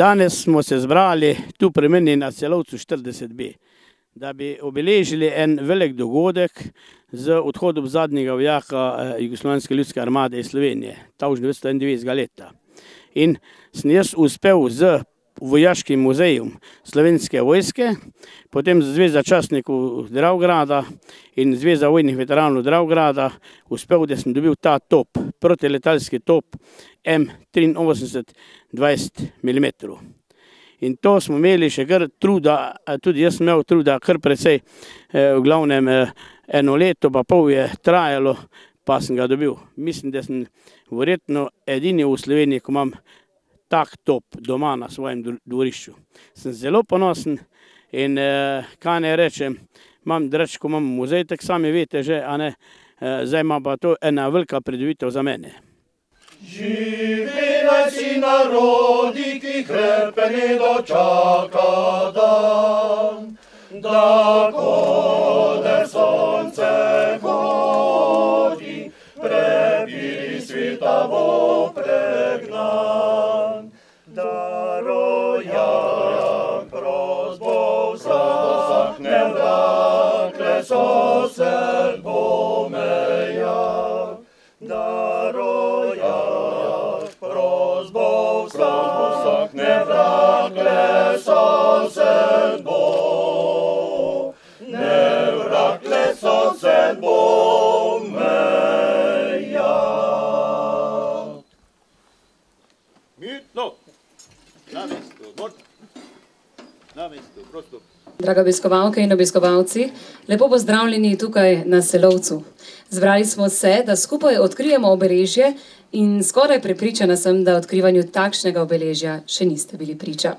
Danes smo se zbrali tu pri meni na celovcu 40B, da bi obeležili en velik dogodek z odhodom zadnjega vojaka eh, Jugoslavijske ljudske armade iz Slovenije, ta už 991 leta. In sem jaz uspel z vojaškim muzejem slovenske vojske, potem Zveza častnikov Dravgrada in Zveza vojnih veteranov Dravgrada, uspel, da sem dobil ta top, protiletalski top M83 20 mm. In to smo imeli še kar truda, tudi jaz sem imel truda kar precej, v glavnem eno leto pa pol je trajalo, pa sem ga dobil. Mislim, da sem verjetno edini v Sloveniji, ko imam tak top doma na svojem dvorišču. Sem zelo ponosen in kaj naj rečem, imam drugače, ko imam muzej, tako sami veste že, a ne, zdaj ima pa to ena velika pridobitev za mene. Živi naj si narodi, ki hrbteni dočaka dan, da kode sonce hodi, prebili sveta bo pregnan. Da rojak prost bo vsak, ne vrakle sosed bo Drage obiskovalke in obiskovalci, lepo pozdravljeni tukaj na Selovcu. Zbrali smo se, da skupaj odkrijemo obeležje in skoraj prepričana sem, da odkrivanju takšnega obeležja še niste bili priča.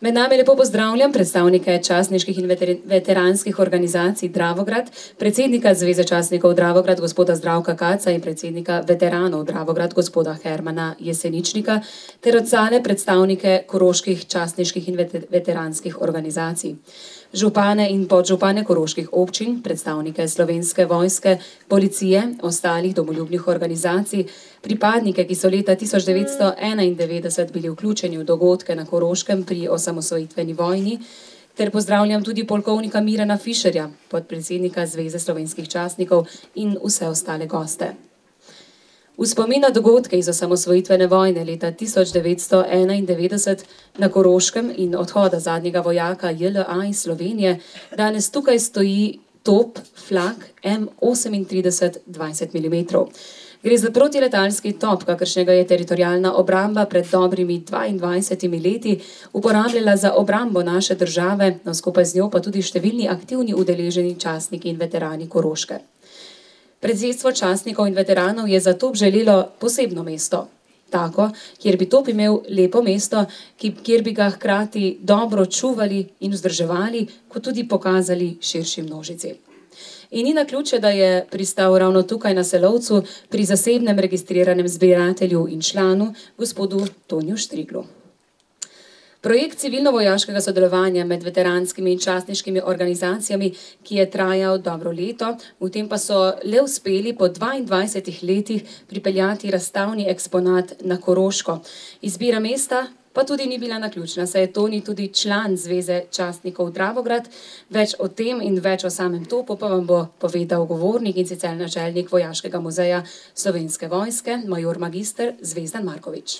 Med nami lepo pozdravljam predstavnike častniških in veteranskih organizacij Dravograd, predsednika Zveze častnikov Dravograd, gospoda Zdravka Kaca, in predsednika veteranov Dravograd, gospoda Hermana Jeseničnika, ter ostale predstavnike koroških častniških in veteranskih organizacij. Župane in podžupane koroških občin, predstavnike Slovenske vojske, policije, ostalih domoljubnih organizacij, pripadnike, ki so leta tisoč devetsto enaindevetdeset bili vključeni v dogodke na Koroškem pri osamosvojitveni vojni, ter pozdravljam tudi polkovnika Mirana Fišerja, podpredsednika Zveze slovenskih častnikov, in vse ostale goste. V spomin na dogodke iz osamosvojitvene vojne leta tisoč devetsto enaindevetdeset na Koroškem in odhoda zadnjega vojaka JLA iz Slovenije danes tukaj stoji top flak M osemintrideset dvajset milimetrov. Gre za protiletalski top, kakršnega je Teritorialna obramba pred dobrimi dvaindvajsetimi leti uporabljala za obrambo naše države, no, skupaj z njo pa tudi številni aktivni udeleženi častniki in veterani Koroške. Predsedstvo častnikov in veteranov je za top želelo posebno mesto. Tako, kjer bi top imel lepo mesto, ki, kjer bi ga hkrati dobro čuvali in vzdrževali, kot tudi pokazali širši množici. In ni naključje, da je pristal ravno tukaj na Selovcu pri zasebnem registriranem zbiratelju in članu, gospodu Toniju Štriglu. Projekt civilno-vojaškega sodelovanja med veteranskimi in častniškimi organizacijami, ki je trajal dobro leto, v tem pa so le uspeli po dvaindvajsetih letih pripeljati razstavni eksponat na Koroško. Izbira mesta pa tudi ni bila naključna, saj je Toni tudi član Zveze častnikov Dravograd, več o tem in več o samem topu pa vam bo povedal govornik, in sicer načelnik Vojaškega muzeja Slovenske vojske, major magister Zvezdan Markovič.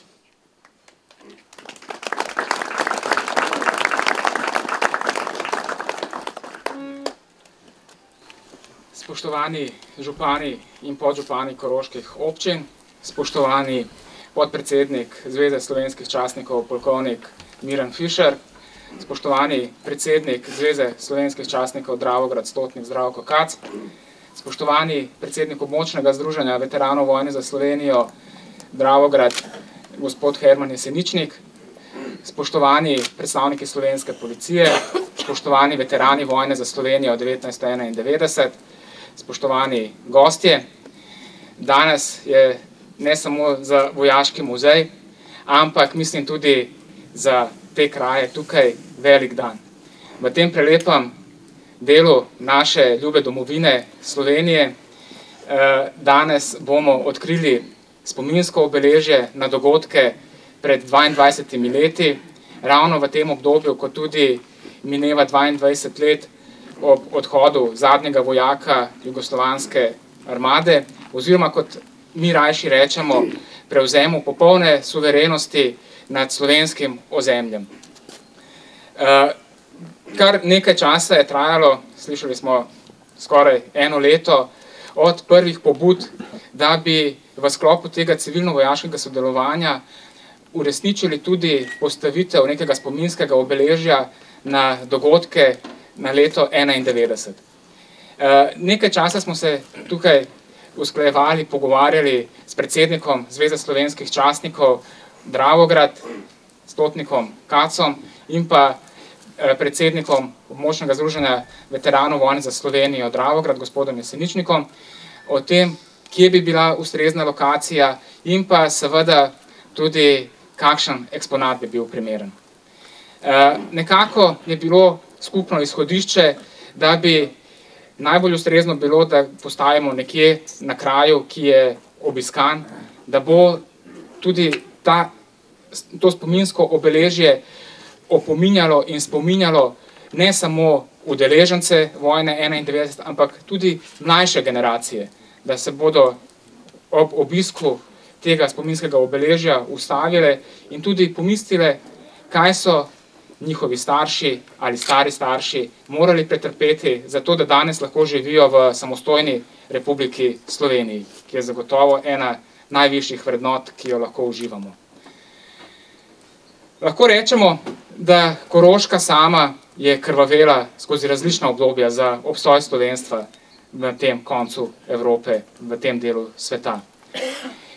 Spoštovani župani in podžupani koroških občin, spoštovani podpredsednik Zveze slovenskih častnikov, polkovnik Miran Fišer, spoštovani predsednik Zveze slovenskih častnikov Dravograd, stotnik Zdravko Kac, spoštovani predsednik Območnega združenja veteranov vojne za Slovenijo Dravograd, gospod Herman Jeseničnik, spoštovani predstavniki slovenske policije, spoštovani veterani vojne za Slovenijo devetnajststo enaindevetdeset, spoštovani gostje. Danes je ne samo za vojaški muzej, ampak mislim tudi za te kraje tukaj velik dan. V tem prelepem delu naše ljube domovine Slovenije, danes bomo odkrili spominsko obeležje na dogodke pred dvaindvajsetimi leti, ravno v tem obdobju, ko tudi mineva 22 let ob odhodu zadnjega vojaka jugoslovanske armade, oziroma kot mi rajši rečemo, prevzemu popolne suverenosti nad slovenskim ozemljem. Uh, kar nekaj časa je trajalo, slišali smo skoraj eno leto, od prvih pobud, da bi v sklopu tega civilno-vojaškega sodelovanja uresničili tudi postavitev nekega spominskega obeležja na dogodke na leto 91. Uh, nekaj časa smo se tukaj usklajevali, pogovarjali s predsednikom Zveze slovenskih častnikov Dravograd, stotnikom Kacom in pa eh, predsednikom območnega združenja veteranov vojne za Slovenijo Dravograd, gospodom Jeseničnikom, o tem, kje bi bila ustrezna lokacija in pa seveda tudi kakšen eksponat bi bil primeren. Eh, nekako je bilo skupno izhodišče, da bi najbolj ustrezno bilo, da postavimo nekje na kraju, ki je obiskan, da bo tudi ta, to spominsko obeležje opominjalo in spominjalo ne samo udeležence vojne 91, ampak tudi mlajše generacije, da se bodo ob obisku tega spominskega obeležja ustavile in tudi pomislile, kaj so njihovi starši ali stari starši morali pretrpeti za to, da danes lahko živijo v samostojni republiki Sloveniji, ki je zagotovo ena najvišjih vrednot, ki jo lahko uživamo. Lahko rečemo, da Koroška sama je krvavela skozi različna obdobja za obstoj slovenstva v tem koncu Evrope, v tem delu sveta.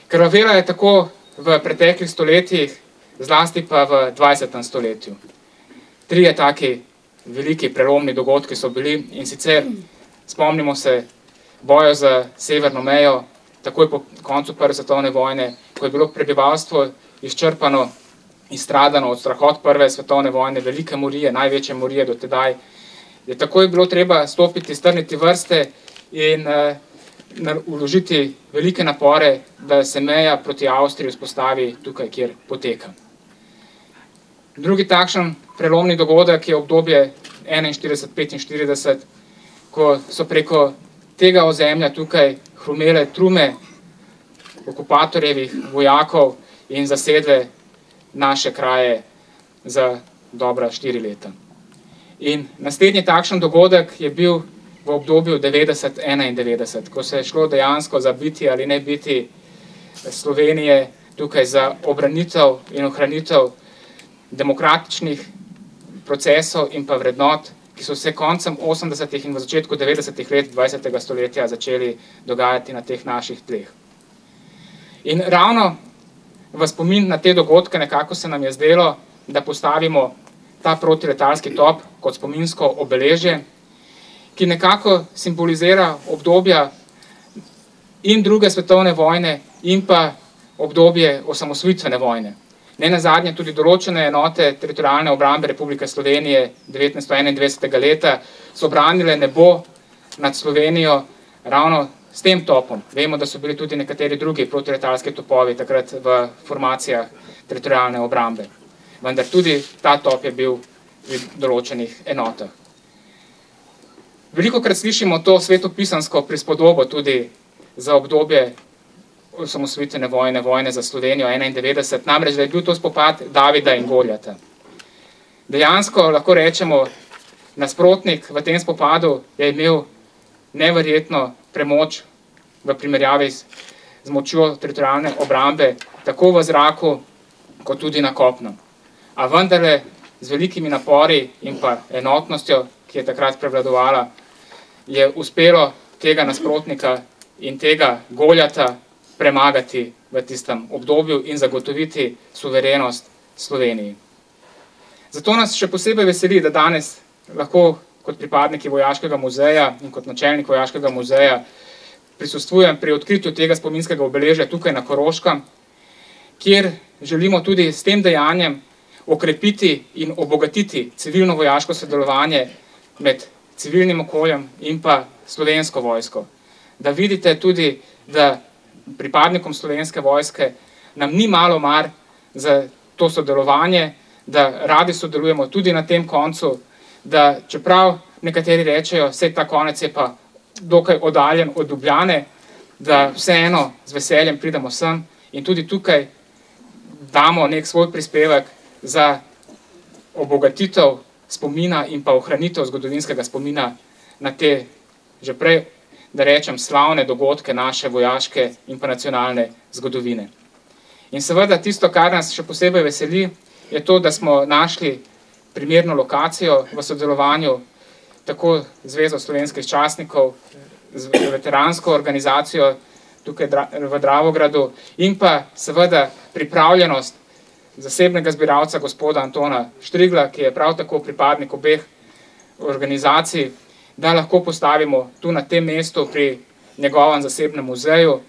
Krvavela je tako v preteklih stoletjih, zlasti pa v 20. stoletju trije taki veliki prelomni dogodki so bili in sicer spomnimo se boja za severno mejo, takoj po koncu prve svetovne vojne, ko je bilo prebivalstvo izčrpano, izstradano od strahot prve svetovne vojne, velike morije, največje morije do tedaj, je takoj bilo treba stopiti, strniti vrste in uh, uložiti velike napore, da se meja proti Avstriji vzpostavi tukaj, kjer poteka. Drugi takšen prelomni dogodek je obdobje 41-45, ko so preko tega ozemlja tukaj hrumele trume okupatorjevih vojakov in zasedle naše kraje za dobra štiri leta. In naslednji takšen dogodek je bil v obdobju 90-91, ko se je šlo dejansko za biti ali ne biti Slovenije tukaj za obranitev in ohranitev demokratičnih procesov in pa vrednot, ki so se koncem 80-ih in v začetku 90-ih let 20. stoletja začeli dogajati na teh naših tleh. In ravno v spomin na te dogodke nekako se nam je zdelo, da postavimo ta protiletalski top kot spominsko obeležje, ki nekako simbolizira obdobja in druge svetovne vojne in pa obdobje osamosvitvene vojne. Ne na zadnje tudi določene enote teritorijalne obrambe Republike Slovenije 1921. leta so obranile nebo nad Slovenijo ravno s tem topom. Vemo, da so bili tudi nekateri drugi protiletalski topovi takrat v formacijah teritorijalne obrambe. Vendar tudi ta top je bil v določenih enotah. Veliko krat slišimo to svetopisansko prispodobo tudi za obdobje osamosvitvene vojne, vojne za Slovenijo 91, namreč, da je bil to spopad Davida in Goljata. Dejansko lahko rečemo, nasprotnik v tem spopadu je imel neverjetno premoč v primerjavi z, z močjo teritorijalne obrambe, tako v zraku, kot tudi na kopnem. A vendarle z velikimi napori in pa enotnostjo, ki je takrat prevladovala, je uspelo tega nasprotnika in tega Goljata premagati v tistem obdobju in zagotoviti suverenost Sloveniji. Zato nas še posebej veseli, da danes lahko kot pripadniki Vojaškega muzeja in kot načelnik Vojaškega muzeja prisustvujem pri odkritju tega spominskega obeležja tukaj na Koroškem, kjer želimo tudi s tem dejanjem okrepiti in obogatiti civilno vojaško sodelovanje med civilnim okoljem in pa slovensko vojsko. Da vidite tudi, da pripadnikom slovenske vojske nam ni malo mar za to sodelovanje, da radi sodelujemo tudi na tem koncu, da čeprav nekateri rečejo, vse ta konec je pa dokaj oddaljen od Ljubljane, da vseeno z veseljem pridemo sem in tudi tukaj damo nek svoj prispevek za obogatitev spomina in pa ohranitev zgodovinskega spomina na te že prej, da rečem, slavne dogodke naše vojaške in pa nacionalne zgodovine. In seveda tisto, kar nas še posebej veseli, je to, da smo našli primerno lokacijo v sodelovanju tako Zvezo slovenskih častnikov, z veteransko organizacijo tukaj v Dravogradu in pa seveda pripravljenost zasebnega zbiralca gospoda Antona Štrigla, ki je prav tako pripadnik obeh organizacij, da lahko postavimo tu na tem mestu pri njegovem zasebnem muzeju,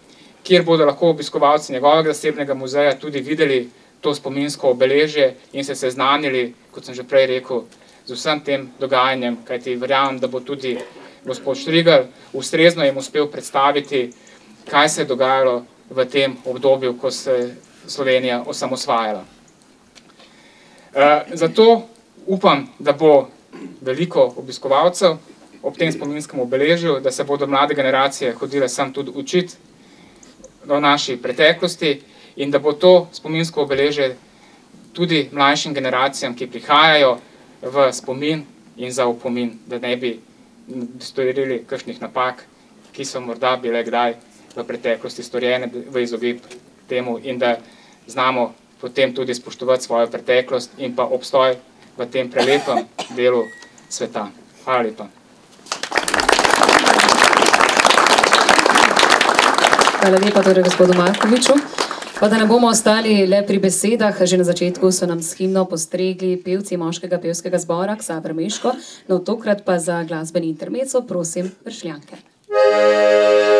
kjer bodo lahko obiskovalci njegovega zasebnega muzeja tudi videli to spominsko obeležje in se seznanili, kot sem že prej rekel, z vsem tem dogajanjem, kajti verjamem, da bo tudi gospod Štrigl ustrezno jim uspel predstaviti, kaj se je dogajalo v tem obdobju, ko se Slovenija osamosvajala. E, zato upam, da bo veliko obiskovalcev ob tem spominskem obeležju, da se bodo mlade generacije hodile sem tudi učiti o naši preteklosti in da bo to spominsko obeležje tudi mlajšim generacijam, ki prihajajo v spomin in za upomin, da ne bi storili kakšnih napak, ki so morda bile kdaj v preteklosti storjene v izogib temu in da znamo potem tudi spoštovati svojo preteklost in pa obstoj v tem prelepem delu sveta. Hvala lepa. Hvala lepa torej gospodu Markoviču. Pa da ne bomo ostali le pri besedah, že na začetku so nam s himno postregli pevci moškega pevskega zbora Ksavr Meško, no tokrat pa za glasbeni intermeco prosim vršljanke. To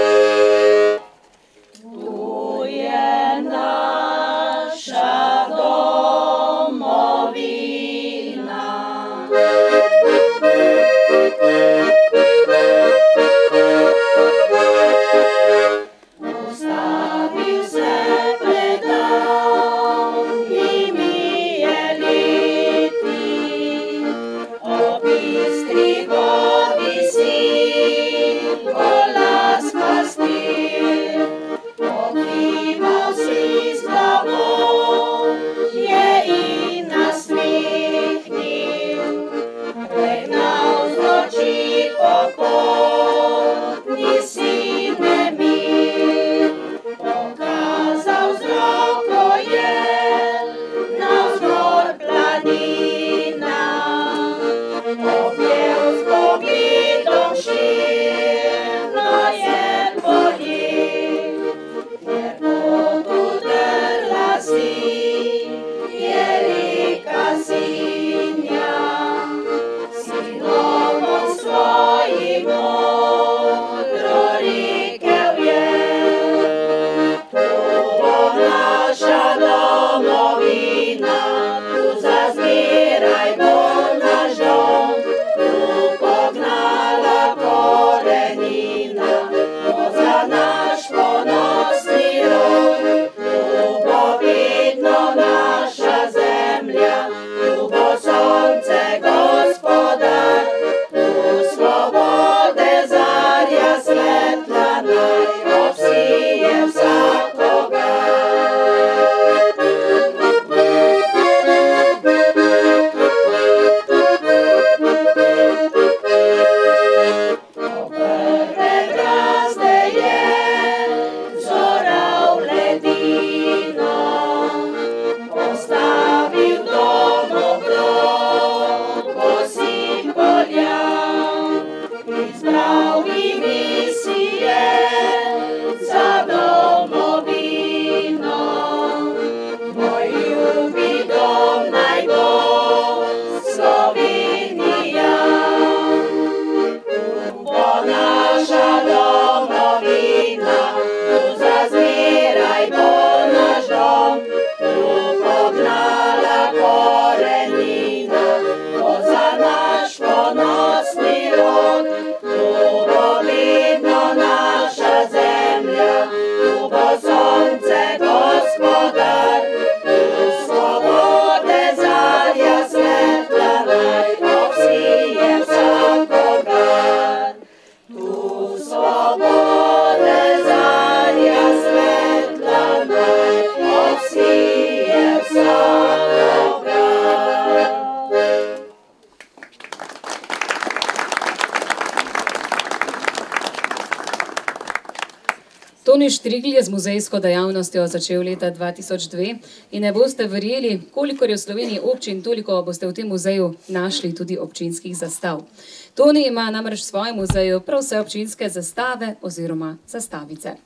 Toni Štrigl je z muzejsko dejavnostjo začel leta 2002 in ne boste verjeli, koliko je v Sloveniji občin, toliko boste v tem muzeju našli tudi občinskih zastav. Toni ima namreč v svojem muzeju prav vse občinske zastave oziroma zastavice.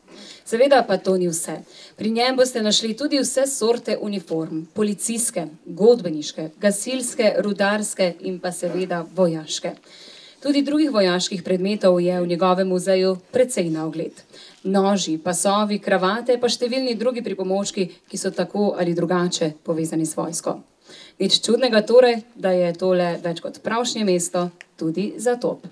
Seveda pa to ni vse. Pri njem boste našli tudi vse sorte uniform, policijske, godbeniške, gasilske, rudarske in pa seveda vojaške. Tudi drugih vojaških predmetov je v njegovem muzeju precej na ogled. Noži, pasovi, kravate pa številni drugi pripomočki, ki so tako ali drugače povezani s vojsko. Nič čudnega torej, da je tole več kot pravšnje mesto tudi za top.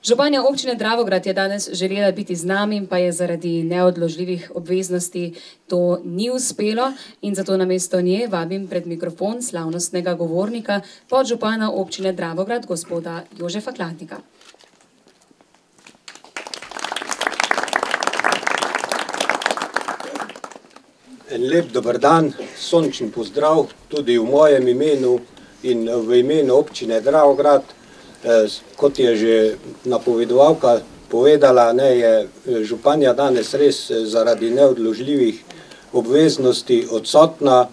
Županja občine Dravograd je danes želela biti z nami, pa je zaradi neodložljivih obveznosti to ni uspelo in zato na mesto nje vabim pred mikrofon slavnostnega govornika podžupana občine Dravograd, gospoda Jožefa Klatnika. En lep dober dan, sončen pozdrav tudi v mojem imenu in v imenu občine Dravograd. Kot je že napovedovalka povedala, ne, je županja danes res zaradi neodložljivih obveznosti odsotna,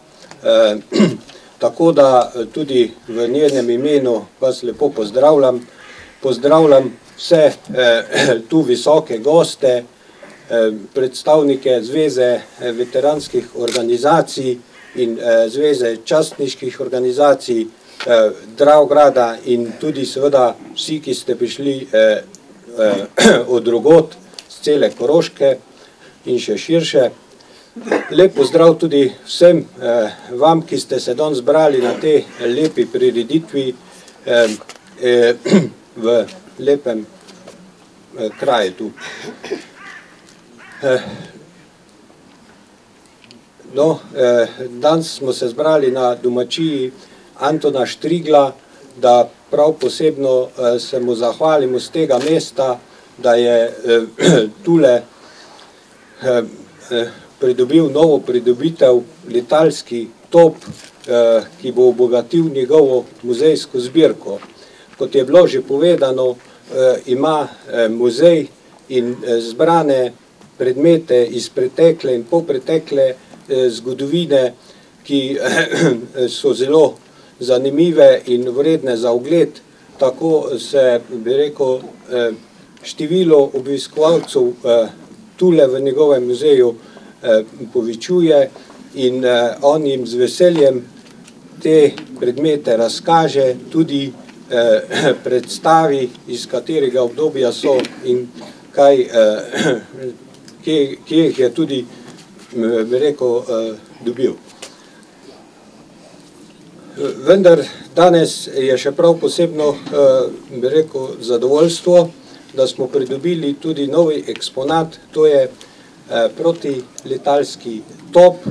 tako da tudi v njenem imenu vas lepo pozdravljam. Pozdravljam vse tu visoke goste, predstavnike Zveze veteranskih organizacij in Zveze častniških organizacij Dravograda in tudi seveda vsi, ki ste prišli od drugot, z cele Koroške in še širše. Lep pozdrav tudi vsem vam, ki ste se danes zbrali na tej lepi prireditvi v lepem kraju tu. No, danes smo se zbrali na domačiji Antona Štrigla, da prav posebno se mu zahvalimo z tega mesta, da je tule pridobil novo pridobitev, letalski top, ki bo obogatil njegovo muzejsko zbirko. Kot je bilo že povedano, ima muzej in zbrane predmete iz pretekle in polpretekle zgodovine, ki so zelo zanimive in vredne za ogled, tako se, bi rekel, število obiskovalcev tule v njegovem muzeju povečuje in on jim z veseljem te predmete razkaže, tudi predstavi, iz katerega obdobja so in kaj, kje, kje jih je tudi, bi rekel, dobil. Vendar danes je še prav posebno, bi rekel, zadovoljstvo, da smo pridobili tudi novi eksponat, to je protiletalski top,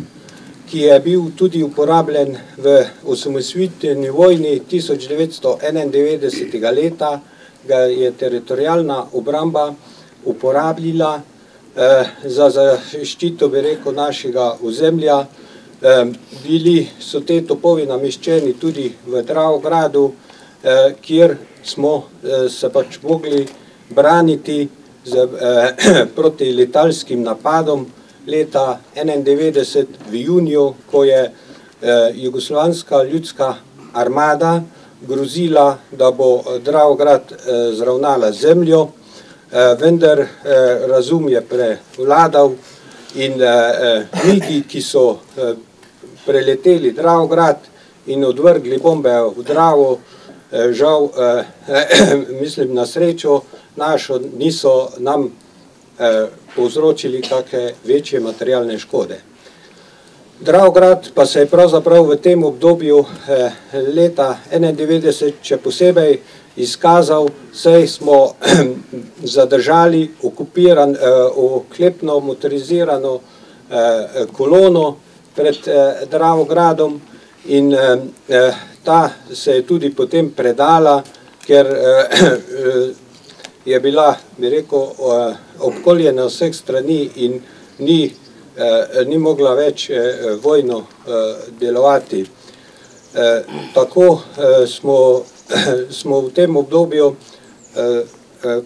ki je bil tudi uporabljen v osamosvojitveni vojni tisoč devetsto enaindevetdesetega leta, ga je teritorialna obramba uporabila za zaščito, bi rekel, našega ozemlja. Bili so te topovi nameščeni tudi v Dravogradu, kjer smo se pač mogli braniti z protiletalskim napadom leta enaindevetdeset v juniju, ko je Jugoslovanska ljudska armada grozila, da bo Dravograd zravnala z zemljo, vendar razum je prevladal in migi, ki so preleteli Dravograd in odvrgli bombe v Dravo, žal, mislim na srečo našo, niso nam povzročili kake večje materialne škode. Dravograd pa se je pravzaprav v tem obdobju leta enaindevetdeset še posebej izkazal, saj smo zadržali oklepno motorizirano kolono pred Dravogradom in ta se je tudi potem predala, ker je bila, bi rekel, obkoljena z vseh strani in ni, ni mogla več vojno delovati. Tako smo smo v tem obdobju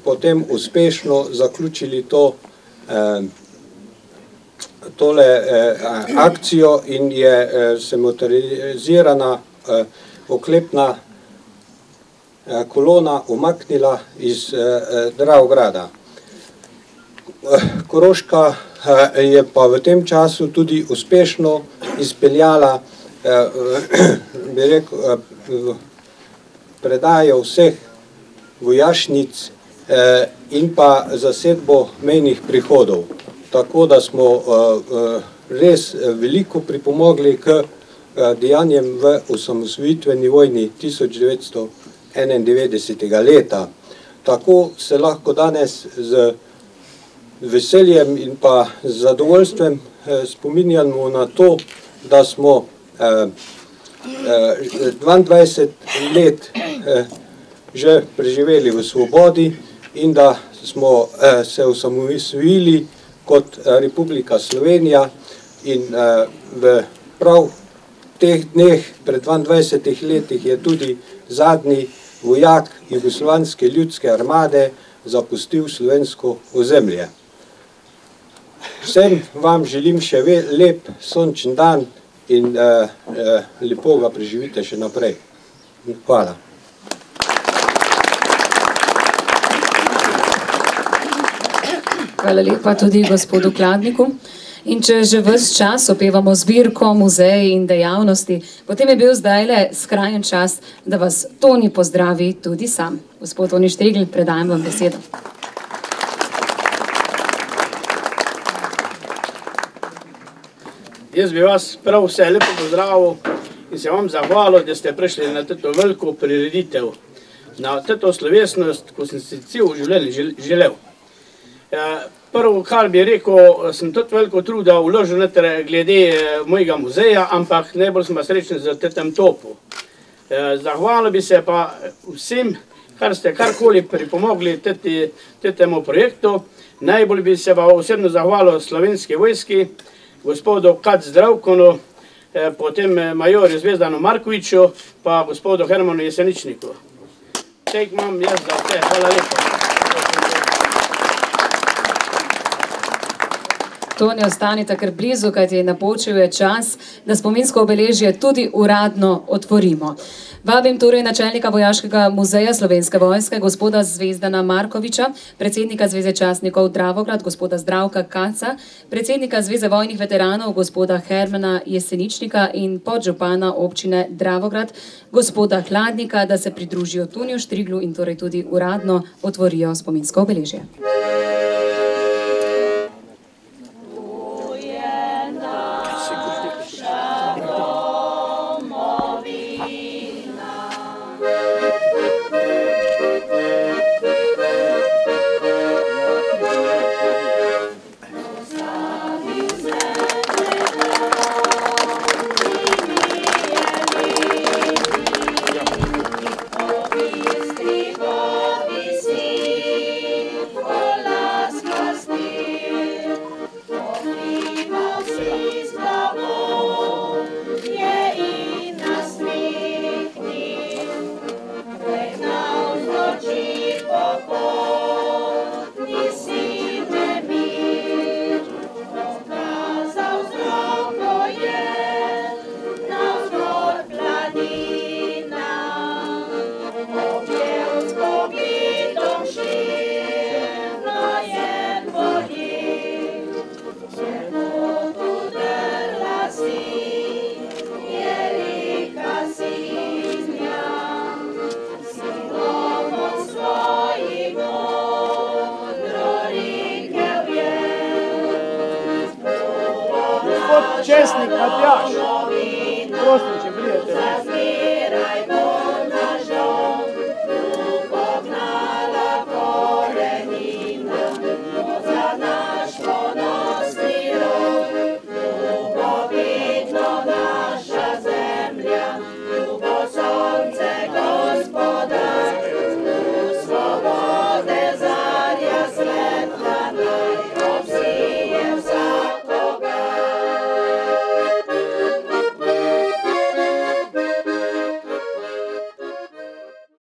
potem uspešno zaključili to tole eh, akcijo in je eh, se motorizirana eh, oklepna eh, kolona umaknila iz eh, eh, Dravograda. Eh, Koroška eh, je pa v tem času tudi uspešno izpeljala eh, rekel, eh, predajo vseh vojašnic eh, in pa zasedbo mejnih prihodov. Tako da smo eh, eh, res veliko pripomogli k eh, dejanjem v osamosvojitveni vojni 1991. leta. Tako se lahko danes z veseljem in pa z zadovoljstvom eh, spominjamo na to, da smo eh, eh, 22 let eh, že preživeli v svobodi in da smo eh, se osamosvojili kot eh, Republika Slovenija in eh, v prav teh dneh, pred 22 letih, je tudi zadnji vojak Jugoslovanske ljudske armade zapustil slovensko ozemlje. Vsem vam želim še lep sončen dan in eh, eh, lepo ga preživite še naprej. Hvala. Hvala lepa tudi gospodu Kladniku. In če že vse čas opevamo zbirko, muzeji in dejavnosti, potem je bil zdaj le skrajen čas, da vas Toni pozdravi tudi sam. Gospod Toni Štegl, predajam vam besedo. Jaz bi vas prav vse lepo pozdravil in se vam zahvalil, da ste prišli na to veliko prireditev, na to slovesnost, ko sem si cel življenje žel- želel. Eh, Prvo, kar bi rekel, sem tudi veliko truda vložil glede eh, mojega muzeja, ampak najbolj sem pa srečen za tem topu. Eh, Zahvalil bi se pa vsem, kar ste karkoli pripomogli teti- temu projektu. Najbolj bi se pa osebno zahvalil slovenski vojski, gospodu Kac Zdravkonu, eh, potem majorju Zvezdanu Markoviču, pa gospodu Hermanu Jeseničniku. Tek imam jaz za vse, hvala lepa. Toni, ostanite kar blizu, kajti napočil je čas, da spominsko obeležje tudi uradno otvorimo. Vabim torej načelnika Vojaškega muzeja Slovenske vojske, gospoda Zvezdana Markoviča, predsednika Zveze častnikov Dravograd, gospoda Zdravka Kaca, predsednika Zveze vojnih veteranov, gospoda Hermana Jeseničnika in podžupana občine Dravograd, gospoda Hladnika, da se pridružijo Toniju Štriglu in torej tudi uradno otvorijo spominsko obeležje. Gospod